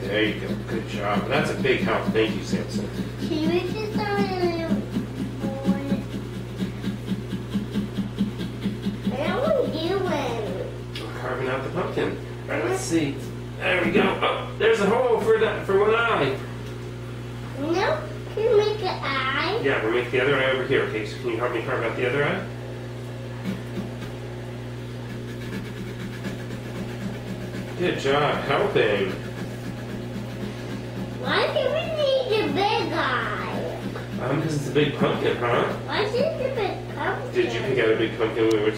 There you go. Good job. That's a big help. Thank you, Samson. Can we just start a little boy? What are we doing? Carving out the pumpkin. All right, let's see. There we go. Oh, there's a hole for that for one eye. No, can we make an eye? Yeah, we'll make the other eye over here. Okay, so can you help me carve out the other eye? Good job helping. Eye? Um, because it's a big pumpkin, huh? Why is it a big pumpkin? Did you pick out a big pumpkin when we were